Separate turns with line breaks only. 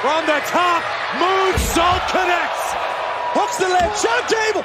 From the top, moonsault connects. Hooks the leg, shot table.